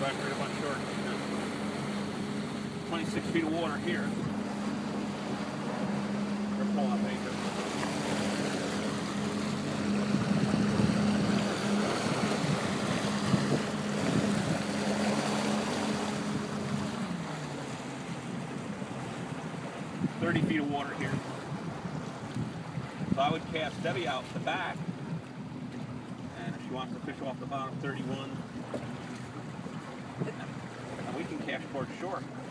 Right up on shore. 26 feet of water here. We're pulling anchor. Feet of water here. So I would cast Debbie out the back, and if she wants to fish off the bottom 31, Newburyport Shore.